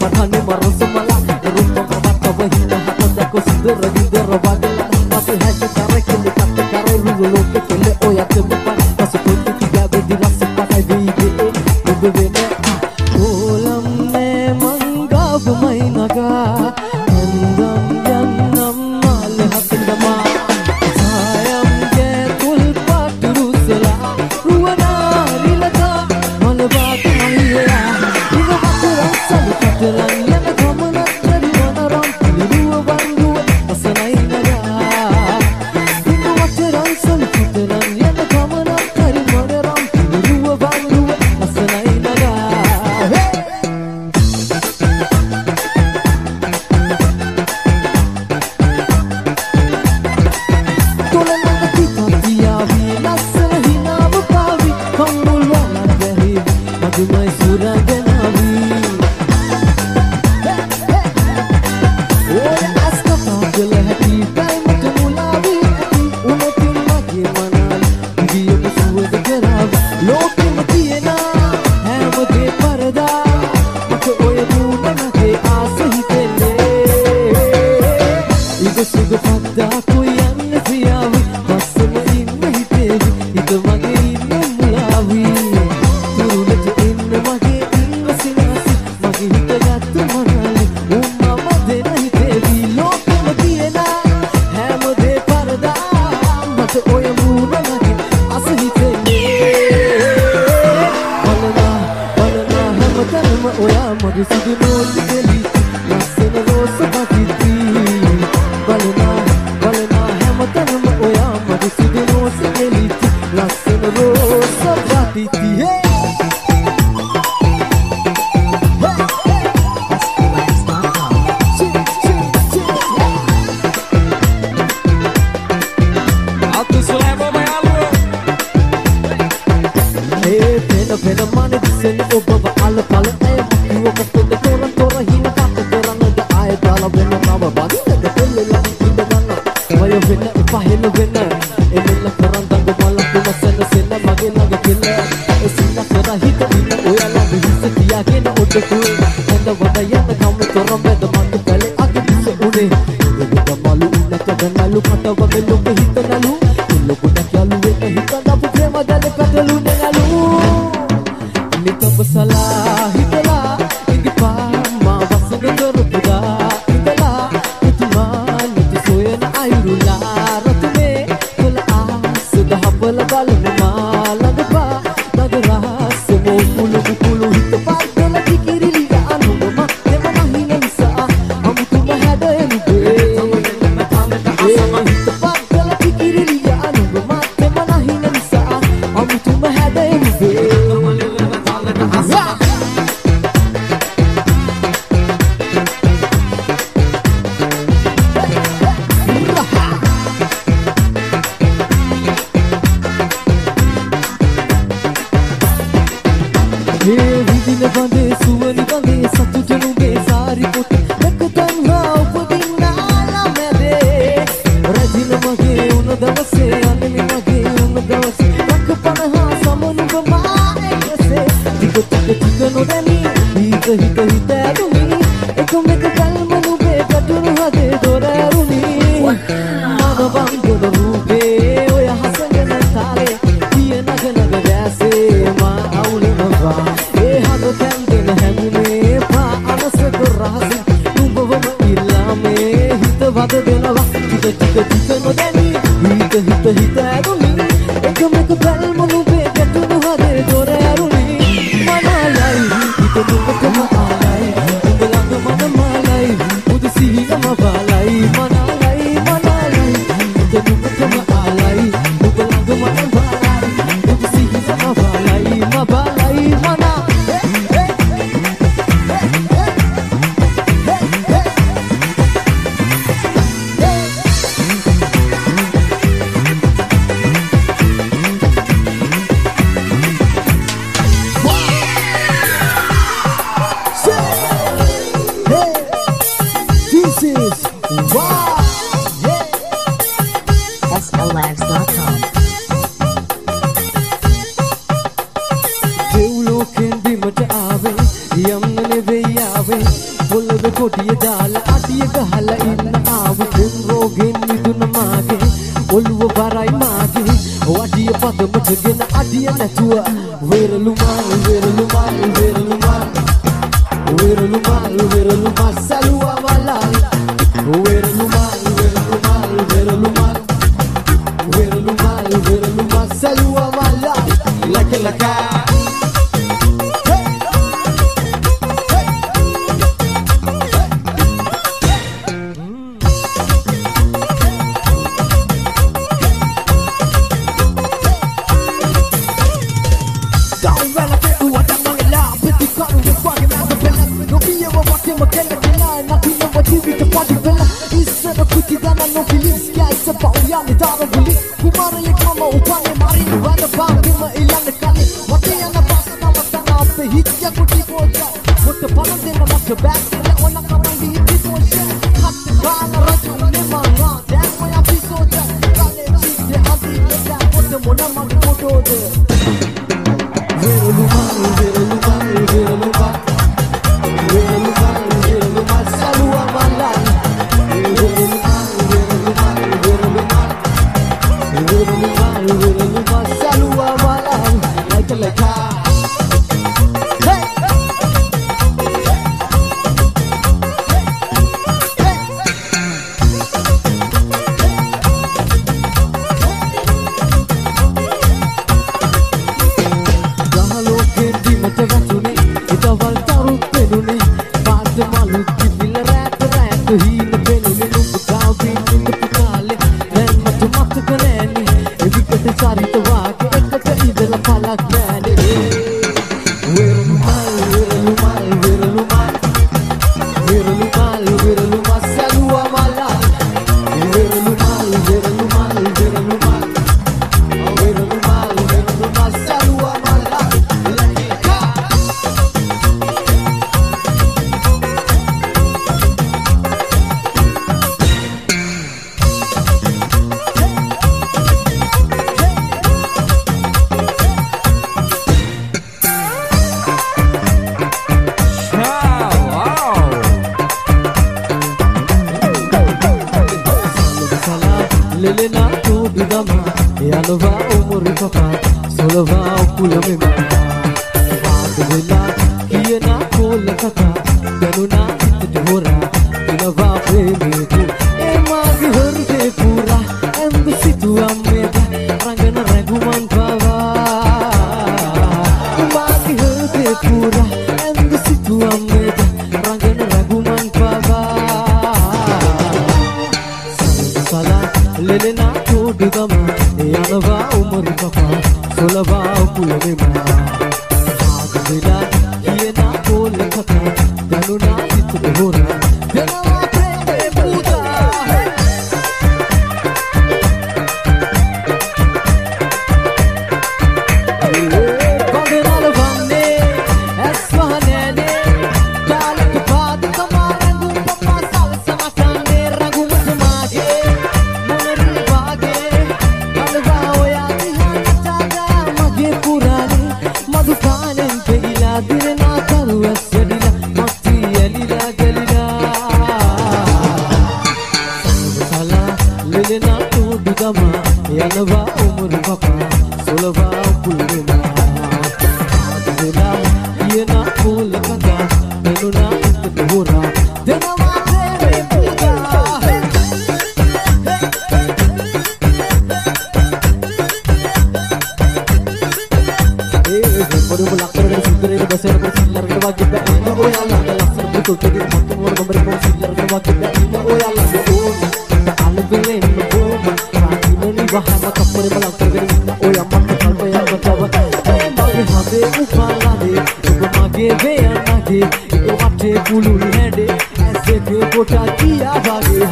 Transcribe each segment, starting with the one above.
प्रधान मरस විසිදි මෝති කෙලි ලස්සන රෝස පතිත්වී බලනා බලනා හැමතැනම ඔයා මදිසිදි Alueta, ricada, pro crema dela e pra ter luna na lua Me topa salar නිල බඳේ සුවනි බඳේ සතුට නුඹේ සාරි පොත දැක තන්හා උපදින්නාලා මැදේ. රැඳින මගේ උන දවසේ අනිමි මගේ උන දවසේ ලක පනහා සමනුව මා එකසේ දිග තක තික නොදැනී දීක හිත හිත ඇදුම පොළොව කොටිය දාලා අඩිය ගහලා ඉන්න ආව දුන් රෝගෙන් මිදුන මාගේ ඔළුව බරයි මාගේ. වඩිය පදමටගෙන අඩිය නැතුව වෙරළු මාල් වෙරළු මාල් වෙරළු මාල්. වෙරළු මාල් වෙරළු මාල් සලුවා. Yanova umuri papa Solova ukulame mata. පාදවෙලා කියන කෝල කතා දැනුනා හිතට හොරා सुलभा सुलभा कुलविमा ಸುಲಭ ಎಲವ ಉಮರು ಮಕ ಸುಲಭ ಪುಲ್ವಿನ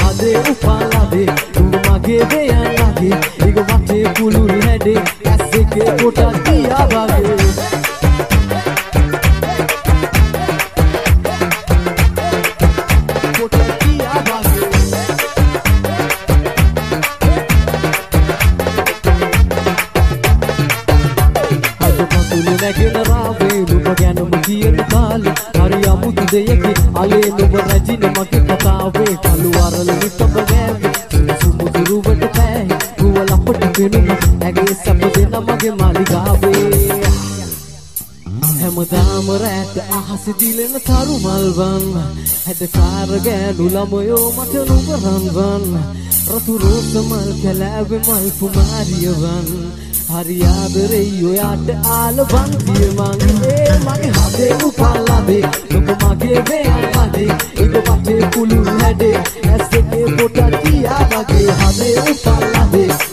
හදේ උපාලාදේ උඹ මගේ දෙයන්නගේ ඉග වටේ පුළුල් හැඩේ ඇස් එකේ කොටක් තියා වගේ කොටක් තියා වගේ අද පතුල නැගෙන රාවේ නුඹ ගැනම කියන කාලේ හරි අමුතු දෙයකි අලේ නුඹ රැජින මගේ කතාවේ කළු අරල නිතඹ ගෑවේ සුමුදුරුවට පෑ කුව ලපට පෙනුම ඇගේ සැප දෙන මගේ මාලිගාවේ. හැමදාම රැට අහස දිලෙන තරු මල්වන් හැඩකාර ගෑනු ළමයෝ මට නුඹ රන්වන්. රතු රෝස මල් කැලෑවේ මල් කුමාරියවන්. හරි ආදරෙයි ඔයාට ආලවන් කියමන් ඒ මගේ හදේ උපල්ලාදේ නුඹ මගේ වෙයන්මදේ ඉග පටේ කුළු හැඩේ ඇස් එකේ පොට කියා වගේ හදේ උපල්ලා